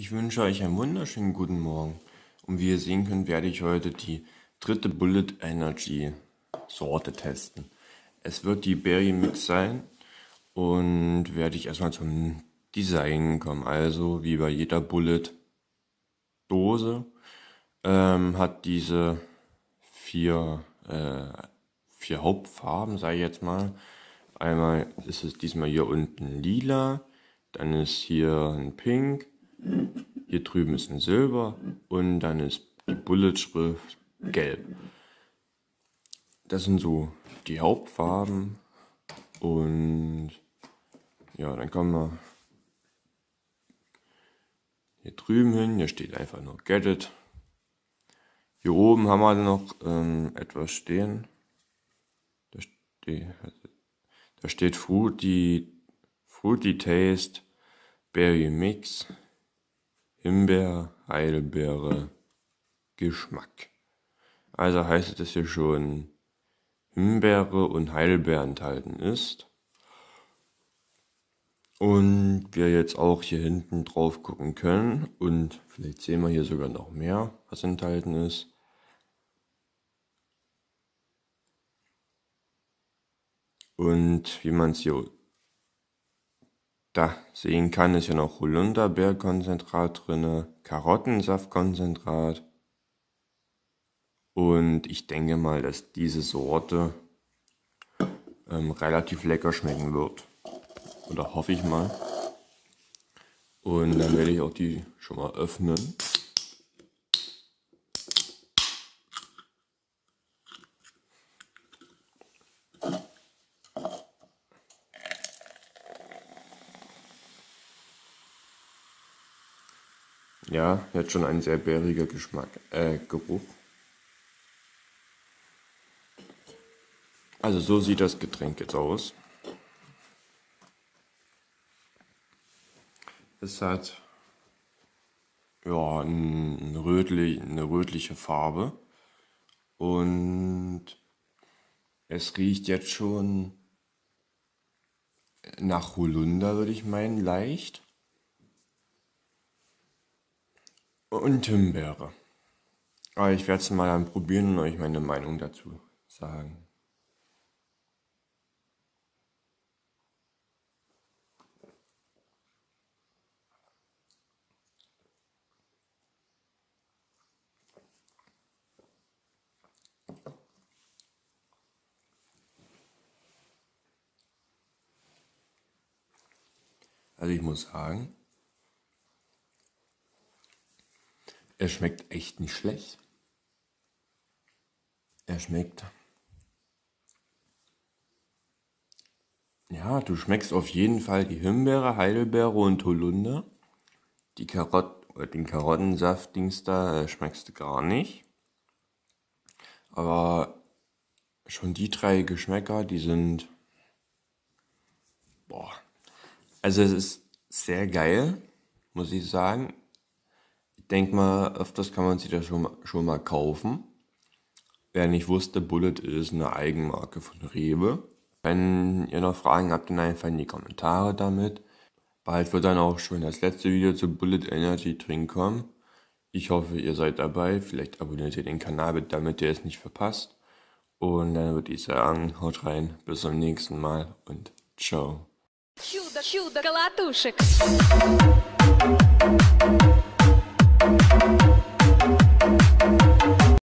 Ich wünsche euch einen wunderschönen guten Morgen. Und wie ihr sehen könnt, werde ich heute die dritte Bullet Energy Sorte testen. Es wird die Berry Mix sein und werde ich erstmal zum Design kommen. Also wie bei jeder Bullet Dose ähm, hat diese vier, äh, vier Hauptfarben, sage ich jetzt mal. Einmal ist es diesmal hier unten lila, dann ist hier ein Pink, hier drüben ist ein Silber und dann ist die Bullet-Schrift gelb. Das sind so die Hauptfarben und ja, dann kommen wir hier drüben hin. Hier steht einfach nur Get It. Hier oben haben wir noch ähm, etwas stehen. Da steht, da steht Fruity, Fruity Taste Berry Mix. Himbeer, Heidelbeere, Geschmack. Also heißt es, dass hier schon Himbeere und Heidelbeer enthalten ist. Und wir jetzt auch hier hinten drauf gucken können und vielleicht sehen wir hier sogar noch mehr, was enthalten ist. Und wie man es hier da sehen kann, ist ja noch Holunderbeerkonzentrat drin, Karottensaftkonzentrat. Und ich denke mal, dass diese Sorte ähm, relativ lecker schmecken wird. Oder hoffe ich mal. Und dann werde ich auch die schon mal öffnen. Ja, hat schon ein sehr bäriger Geschmack, äh, Geruch. Also so sieht das Getränk jetzt aus. Es hat ja ein rötlich, eine rötliche Farbe und es riecht jetzt schon nach Holunder, würde ich meinen, leicht. Und Himbeere. Aber ich werde es mal dann probieren und euch meine Meinung dazu sagen. Also ich muss sagen, Er schmeckt echt nicht schlecht. Er schmeckt. Ja, du schmeckst auf jeden Fall die Himbeere, Heidelbeere und Holunder. Die Karot den Karottensaft-Dings da äh, schmeckst du gar nicht. Aber schon die drei Geschmäcker, die sind. Boah. Also es ist sehr geil, muss ich sagen denke mal, öfters kann man sich das schon, schon mal kaufen. Wer nicht wusste, Bullet ist eine Eigenmarke von Rewe. Wenn ihr noch Fragen habt, dann einfach in die Kommentare damit. Bald wird dann auch schon das letzte Video zu Bullet Energy Drink kommen. Ich hoffe, ihr seid dabei. Vielleicht abonniert ihr den Kanal, damit ihr es nicht verpasst. Und dann würde ich sagen, haut rein, bis zum nächsten Mal und ciao. Чудо, чудо, колотушек. Thank you.